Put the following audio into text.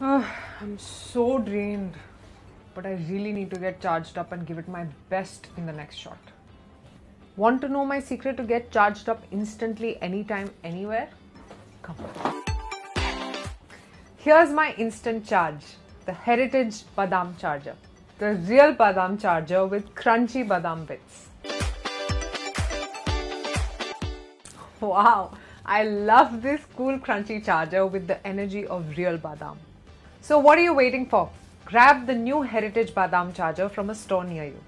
I'm so drained, but I really need to get charged up and give it my best in the next shot. Want to know my secret to get charged up instantly, anytime, anywhere? Come. Here's my instant charge the Heritage Badam Charger. The real Badam Charger with crunchy Badam bits. Wow, I love this cool crunchy charger with the energy of real Badam. So, what are you waiting for? Grab the new Heritage Badam Charger from a store near you.